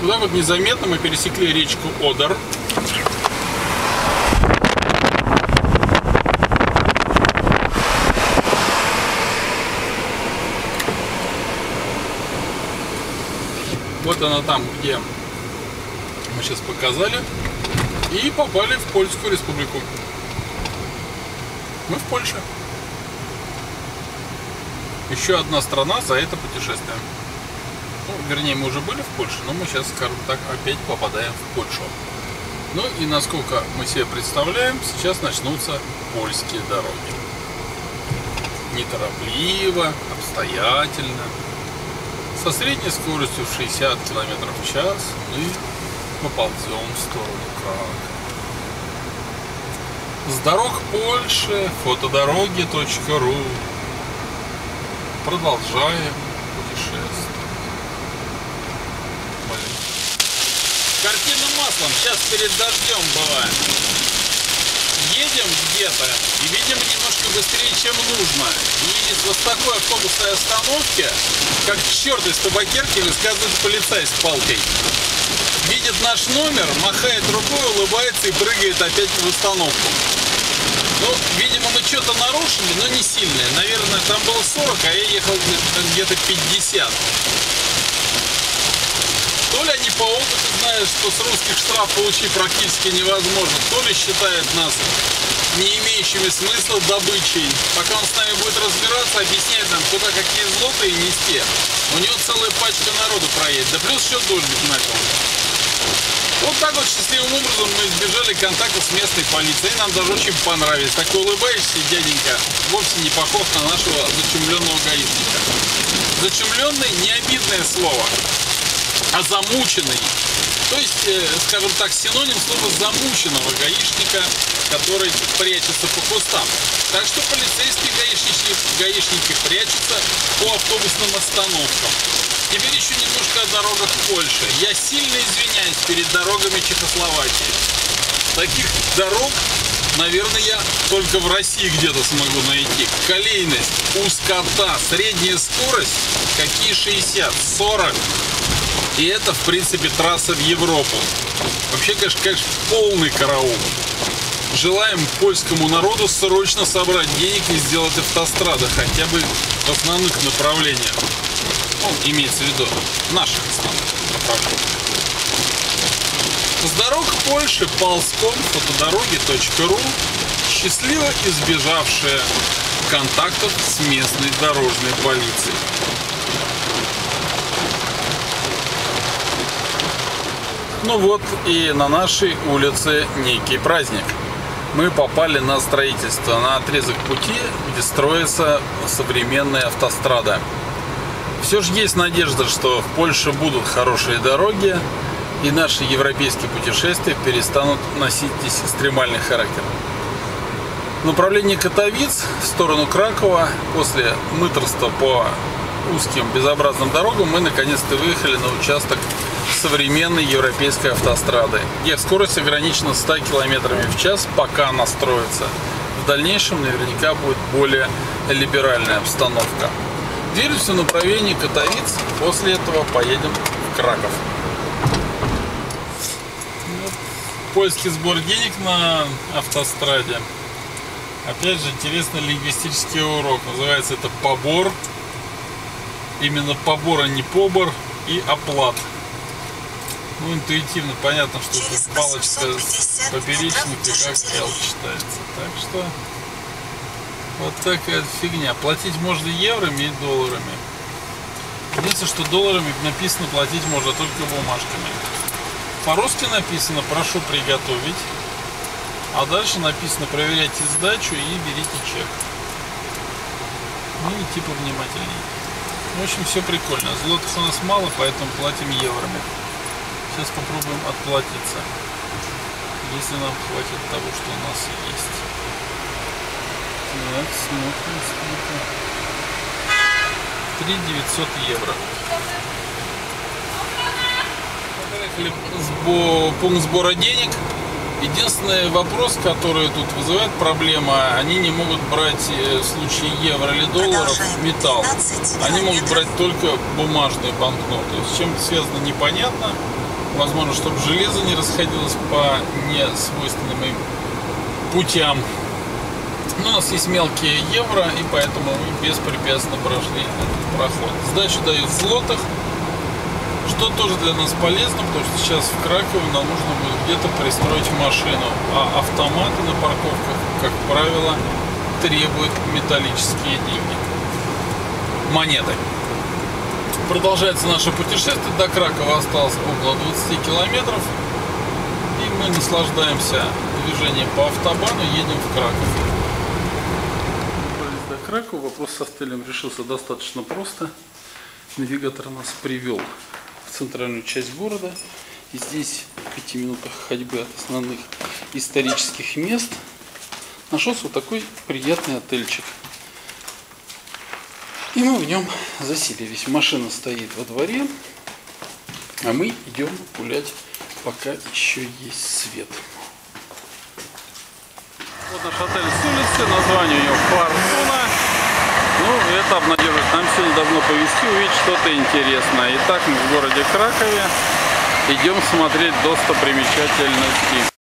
Так вот незаметно мы пересекли речку Одер. Вот она там, где мы сейчас показали. И попали в Польскую республику. Мы в Польше. Еще одна страна за это путешествие. Вернее, мы уже были в Польше, но мы сейчас, скажем так, опять попадаем в Польшу. Ну и насколько мы себе представляем, сейчас начнутся польские дороги. Неторопливо, обстоятельно. Со средней скоростью в 60 км в час мы поползем в сторону Кракова. С дорог Польши, фотодороги.ру Продолжаем путешествие. Картина маслом, сейчас перед дождем бывает. Едем где-то и видим немножко быстрее, чем нужно. И с вот такой автобусной остановки, как черт из табакерки, высказывает полицай с палкой видит наш номер, махает рукой, улыбается и прыгает опять в установку. Ну, видимо, мы что-то нарушили, но не сильное. Наверное, там было 40, а я ехал где-то 50. То ли они по опыту знают, что с русских штраф получить практически невозможно, то ли считают нас не имеющими смысла добычей. Пока он с нами будет разбираться, объяснять нам, куда какие злотые нести, у него целая пачка народу проедет. Да плюс еще дождик начал. Вот так вот счастливым образом мы избежали контакта с местной полицией. Нам даже очень понравилось. Такой улыбающийся дяденька вовсе не похож на нашего зачумленного гаишника. Зачумленный не обидное слово, а замученный. То есть, э, скажем так, синоним слова замученного гаишника, который прячется по кустам. Так что полицейские гаишники, гаишники прячутся по автобусным остановкам. Теперь еще немножко о дорогах Польши. Я сильно извиняюсь перед дорогами Чехословакии. Таких дорог, наверное, я только в России где-то смогу найти. Колейность, узкота, средняя скорость, какие 60, 40. И это, в принципе, трасса в Европу. Вообще, конечно, конечно, полный караул. Желаем польскому народу срочно собрать денег и сделать автострады хотя бы в основных направлениях. Ну, имеется в виду наших основных. С дорог Польши ползком фотодороги.ру счастливо избежавшие контактов с местной дорожной полицией. Ну вот и на нашей улице некий праздник. Мы попали на строительство, на отрезок пути, где строится современная автострада. Все же есть надежда, что в Польше будут хорошие дороги, и наши европейские путешествия перестанут носить здесь экстремальный характер. В направлении Катовиц в сторону Кракова после мыторства по узким безобразным дорогам мы наконец-то выехали на участок современной европейской автострады, где скорость ограничена 100 км в час, пока она строится. В дальнейшем наверняка будет более либеральная обстановка. Движемся в направлении Катовиц, после этого поедем в Краков. Польский сбор денег на автостраде. Опять же, интересный лингвистический урок. Называется это побор. Именно побор, а не побор. И оплат. Ну, интуитивно понятно, что Через тут палочка с 850 поперечникой метров как L левее. читается. Так что вот такая фигня. Платить можно еврами и долларами. Единственное, что долларами написано платить можно только бумажками. По-русски написано «прошу приготовить», а дальше написано «проверяйте сдачу и берите чек». Ну и типа внимательней. В общем, все прикольно. Злотых у нас мало, поэтому платим еврами. Сейчас попробуем отплатиться. Если нам хватит того, что у нас есть. Так, смотрим, сколько. 3 900 евро. Проехали сбо- пункт сбора денег. Единственный вопрос, который тут вызывает проблема, они не могут брать э, в случае евро или долларов металл. 15 Они могут брать только бумажные банкноты. С чем это связано, непонятно. возможно, чтобы железо не расходилось по несвойственным им путям. Но у нас есть мелкие евро, и поэтому мы беспрепятственно прошли этот проход. Сдачу дают в злотах, что тоже для нас полезно, потому что сейчас в Кракове нам нужно будет где-то пристроить машину, а автоматы на парковках, как правило, требуют металлические деньги. Монеты. Продолжается наше путешествие. До Кракова осталось около 20 километров. И мы наслаждаемся движением по автобану, едем в Краков. До Кракова. Вопрос с отелем решился достаточно просто. Навигатор нас привел центральную часть города. И здесь в пяти минутах ходьбы от основных исторических мест нашелся вот такой приятный отельчик. И мы в нем заселились. Машина стоит во дворе, а мы идем гулять, пока еще есть свет. Вот наш отель с улицы, название него Фортуна. Ну, это обнадеживает. Нам сегодня должно повезти увидеть что-то интересное. Итак, мы в городе Кракове. Идем смотреть достопримечательности.